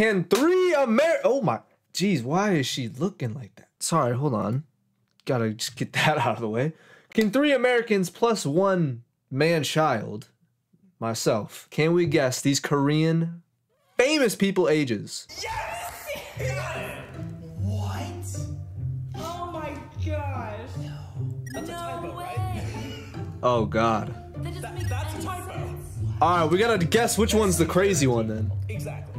Can three Amer? Oh my, geez, why is she looking like that? Sorry, hold on. Gotta just get that out of the way. Can three Americans plus one man child, myself, can we guess these Korean famous people ages? Yes! What? Oh my gosh. That's a No typo, way. right? Oh God. That just makes that's a typo. sense. All right, we gotta guess which one's the crazy one then. Exactly.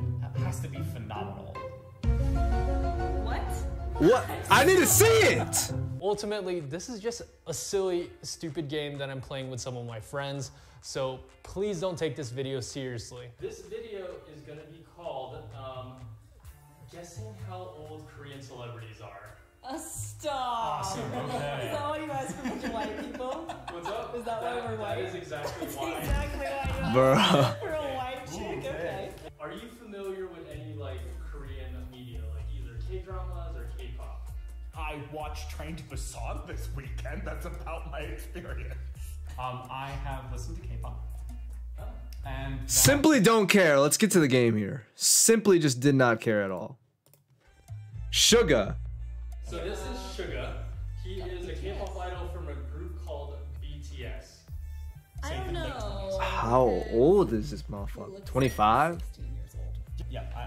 What? I need to see it. Ultimately, this is just a silly, stupid game that I'm playing with some of my friends, so please don't take this video seriously. This video is gonna be called um, Guessing How Old Korean Celebrities Are. A stop. Awesome, Is that why you ask for a bunch of white people? What's up? Is that why we're white? That is exactly why. exactly why you Bruh. asked for a white chick. Okay. Are you familiar with any like Korean I watched Train to Busan this weekend. That's about my experience. Um, I have listened to K-pop. And Simply don't care. Let's get to the game here. Simply just did not care at all. Suga. So this is Suga. He is a K-pop idol from a group called BTS. I don't know. How old is this motherfucker? 25?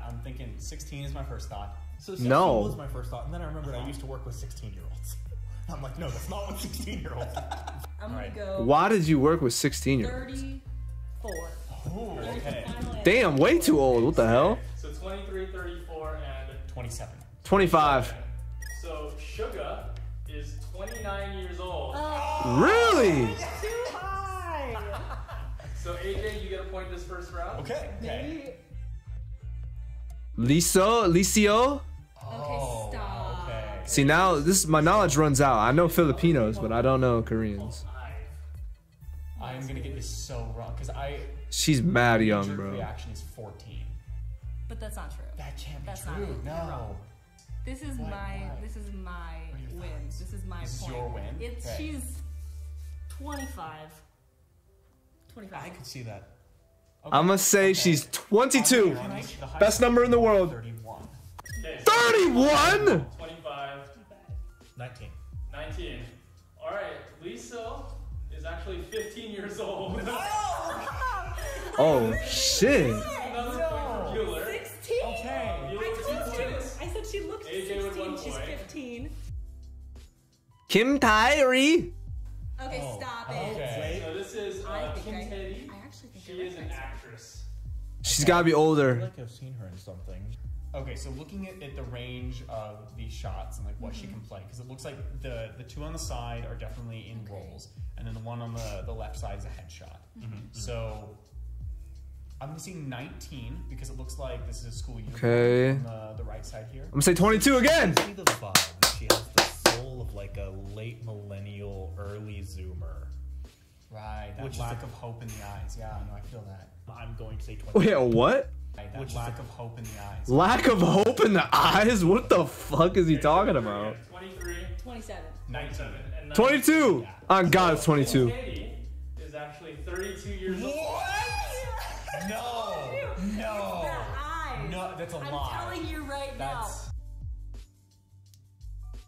I'm thinking 16 is my first thought. So 16 No. was my first thought, and then I remembered I uh-huh. used to work with 16 year olds. I'm like, no, that's not what 16 year olds. I'm gonna Alright. go Why did you work with 16 year olds? 34. Ooh, okay. Damn, way too old. What the hell? So 23, 34, and 27. 25. so Suga is 29 years old. Oh. Really? Too high. So AJ, you get a point this first round. Okay, okay. Maybe. Liso? Licio? Oh, Okay, stop. Okay. See, now this my knowledge runs out. I know Filipinos, but I don't know Koreans. I'm gonna get this so wrong because I She's mad young, jerk bro. reaction is 14. But that's not true. That can't be That's not true. it. No. This is Why- my why? this is my win. thoughts? This is my This is point. your win? It's Okay. she's 25. 25. I could see that. I'm gonna say she's 22. Best number in the world. 31. Okay, 31? 25, 19. 19. All right, Lisa is actually 15 years old. Oh, shit. Another point for Bueller. 16. Okay. I told you. I said she looked AJ 16. She's 15. Kim Tyree? Okay, Oh, stop it. Okay. So this is I uh, think Kim I- She I is an recognize her. actress. She's gotta be I feel older. like I've seen her in something. Okay, so looking at, at the range of these shots and like what she mm-hmm. can play, because it looks like the the two on the side are definitely in roles, and then the one on the, the left side is a headshot. Mm-hmm. Mm-hmm. So I'm gonna say 19 because it looks like this is a school uniform Okay. on the, the right side here. I'm gonna say 22 again. see the vibe. She has the soul of like a late millennial, early zoomer. Right, that Which is lack a- of hope in the eyes. Yeah, no, I feel that. I'm going to say 20. Wait, what? Right, that Which lack a- of hope in the eyes. Lack of hope in the eyes? What the fuck is he talking about? 23, 27. 19. 27, and 22. On God, it's 22. Katie is actually 32 years old. No, no, no, that's a I'm lie. I'm telling you right That's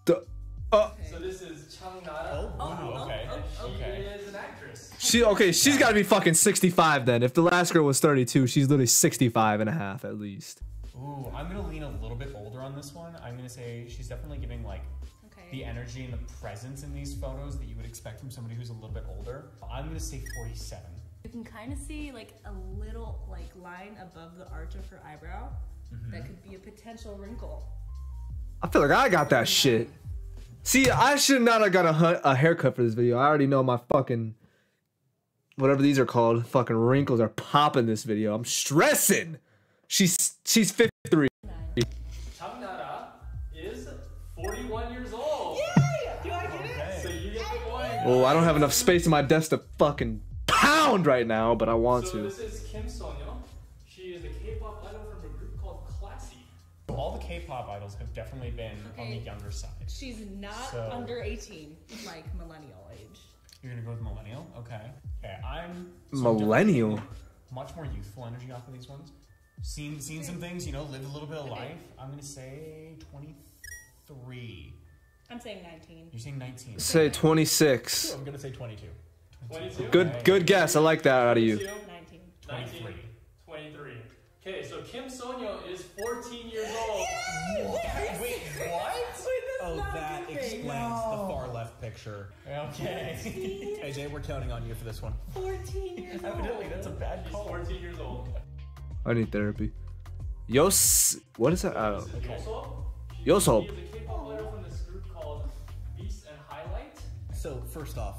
The, uh, So this is Chung Nara. Oh, Ooh, okay, She okay. is an actress. she okay, she's gotta be fucking 65 then. If the last girl was 32, she's literally 65 and a half at least. Ooh, I'm gonna lean a little bit older on this one. I'm gonna say she's definitely giving like Okay. the energy and the presence in these photos that you would expect from somebody who's a little bit older. I'm gonna say 47. You can kind of see like a little like line above the arch of her eyebrow. That could be a potential wrinkle. I feel like I got that shit. See, I should not have got a, a haircut for this video. I already know my fucking whatever these are called, fucking wrinkles are popping this video. I'm stressing. She's she's 53. Chung is 41 years old. Do I get it? So you get the point. Oh, I don't have enough space in my desk to fucking pound right now, but I want So to. this is Kim Sonyo. K-pop idols have definitely been on the younger side. She's not So- under 18. Like millennial age. You're gonna go with millennial, okay? Okay, I'm so Millennial? Much more youthful energy off of these ones. Seen seen some things, you know, lived a little bit of life. I'm gonna say 23. I'm saying 19. You're saying 19. Say 26. I'm gonna say 22. 22. Good good guess. I like that out of you. 22, 19. 19, 23. 23. Okay, so Kim Sonyo is 14 years old. Wait, what? Oh, not a that good thing. explains the far left picture. Okay. AJ, we're counting on you for this one. 14 years old. Evidently, that's a bad He's call. 14 years old. I need therapy. Yos. What is that? I This don't know. Yoseob. Yoseob. He is uh, a K-pop idol from this group called Beast and Highlight. So, first off,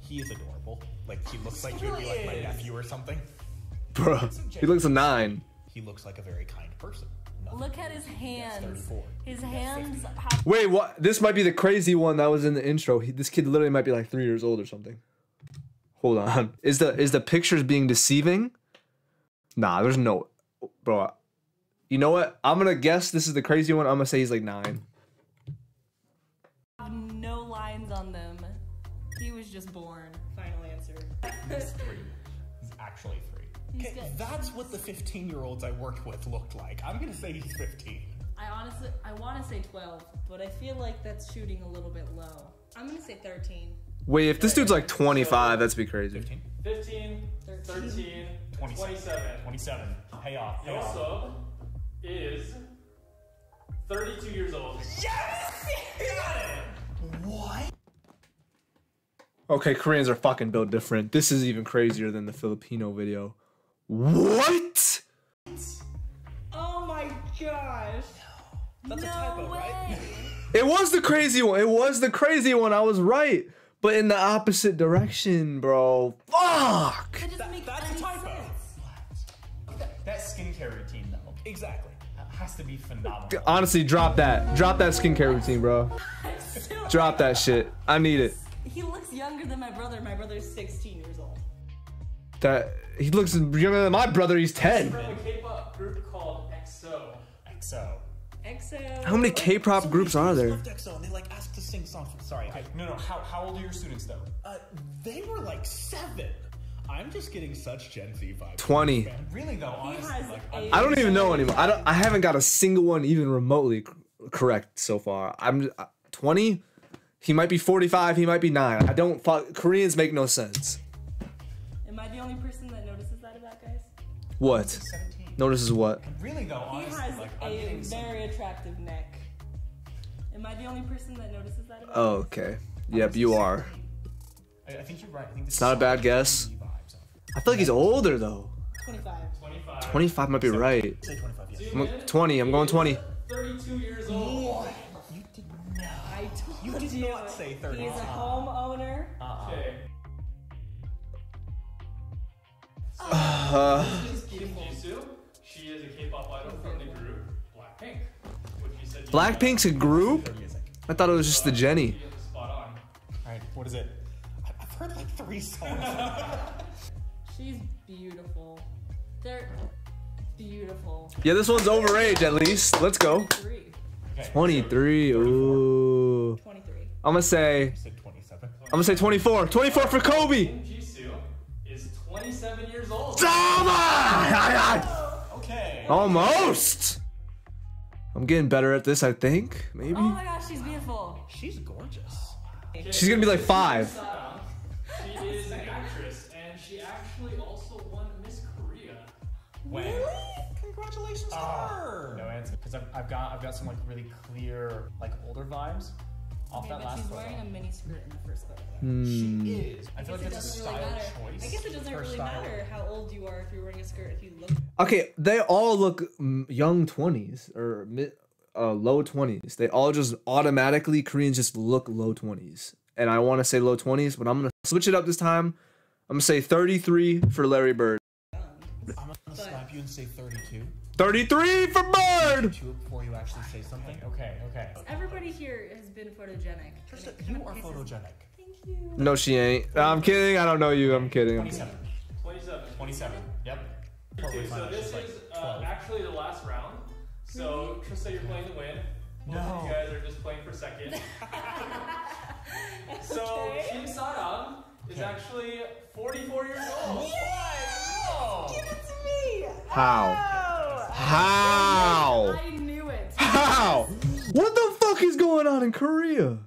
he is adorable. Like, he looks like he would be like my nephew or something. Bro, he looks a nine. He looks like a very kind person. Nothing. Look at his hands. 34. His hands have Wait, what? This might be the crazy one that was in the intro. He, this kid literally might be like three years old or something. Hold on. Is the is the pictures being deceiving? Nah, there's no, bro. You know what? I'm gonna guess this is the crazy one. I'm gonna say he's like nine. no lines on them. He was just born. Final answer. He's Okay, good. that's what the 15 year olds I worked with looked like. I'm gonna say he's 15. I honestly, I want to say 12, but I feel like that's shooting a little bit low. I'm gonna say 13. Wait, if this dude's like 25, that's be crazy. 15? 15, 13, 27. 27. Pay off. Pay off. Yoseob is 32 years old. Yes! What? Okay, Koreans are fucking built different. This is even crazier than the Filipino video. What? Oh my gosh! That's no a typo, way. right? It was the crazy one. It was the crazy one. I was right. But in the opposite direction, bro. Fuck. That doesn't make that's a typo. sense. That skincare routine, though, Exactly. That has to be phenomenal. Honestly, drop that. Drop that skincare routine, bro. Drop that shit. I need it. He looks younger than my brother. My brother's 16 years old. That he looks younger than my brother. He's 10. From a K-pop group called EXO. So, EXO. How many K-pop groups are there? Left EXO and they like asked to sing songs. From, sorry, I, no, no. How, how old are your students, though? uh, they were like seven. I'm just getting such Gen Z vibes. 20. Really, though, He honestly, has like, a- I'm- I don't even know anymore. I don't. I haven't got a single one even remotely correct so far. I'm uh, 20. He might be 45. He might be nine. I don't. Fuck. Koreans make no sense. Am I the only person that notices that about guys? What? Notices what? Really, though, He has like, a getting some- very attractive neck. Am I the only person that notices that about Oh, guys? okay. Yep, you are. I, I think you're right. I think this It's not a bad guess. Vibes. I feel like he's older though. 25. 25. 25 might be right. Say 25, yeah. I'm 20. I'm going 20. 32 years old. You did not. I told You did not say 30. Uh, Kim Jisoo. She is a K-pop idol from the group Blackpink. Which you said Blackpink's a group? I thought it was just the Jennie. You get the spot on. Alright, what is it? I- I've heard like three songs. She's beautiful. They're beautiful. Yeah, this one's overage at least. Let's go. 23. Ooh. 23. I'm gonna say. I said 27. I'm gonna say 24. 24 for Kobe. Kim Jisoo is 27 years old. Ah! Okay. Almost. I'm getting better at this, I think. Maybe. Oh my gosh, she's beautiful. She's gorgeous. She's gonna be like five. She is an actress, and she actually also won Miss Korea. When? Congratulations to Ah, her. No answer. Because I've, I've got I've got some like really clear like older vibes off Okay, that but last she's photo. wearing a mini skirt in the first photo. Hmm. She is. I feel like it that's a doesn't really style matter. choice. I guess it doesn't really style. matter how old you are if you're wearing a skirt if you look. Okay, they all look mm, young 20s or mid, uh, low 20s. They all just automatically, Koreans just look low 20s. And I want to say low 20s, but I'm going to switch it up this time. I'm going to say 33 for Larry Bird. I'm gonna slap you and say 32. 33 for Bird! Before you actually say something. Okay, okay. Everybody here has been photogenic. Trista, you are photogenic. Thank you. No, she ain't. I'm kidding. I don't know you. I'm kidding. 27. 27. 27. Yep. Okay, so this is uh, actually the last round. So Trista, you're playing to win. Both No. you guys are just playing for second. So Okay. Kim Sarang is actually 44 years old. Give it to me. How? How? I knew it. How? What the fuck is going on in Korea?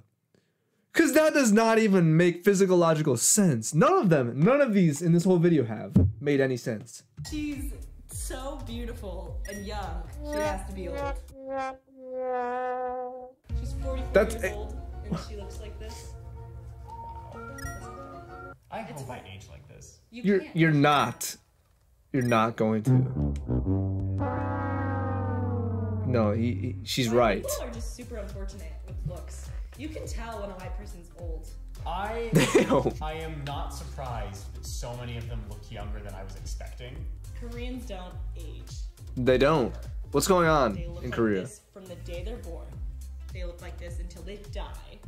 Cause that does not even make physical logical sense. None of them, none of these in this whole video have made any sense. She's so beautiful and young. She has to be old. She's 44 That's- years old and she looks like this. I hope I age like this. You You're you're not. You're not going to. No, mm. he, he- she's White right. People are just super unfortunate with looks. You can tell when a white person's old. I Damn. I am not surprised that so many of them look younger than I was expecting. Koreans don't age. They don't. What's going on They look in like Korea? this from the day they're born. They look like this until they die.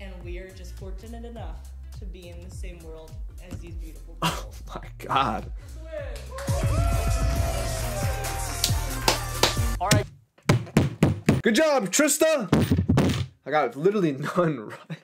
And we are just fortunate enough to be in the same world as these beautiful oh people. Oh my God. All right, Good job, Trista. I got literally none right.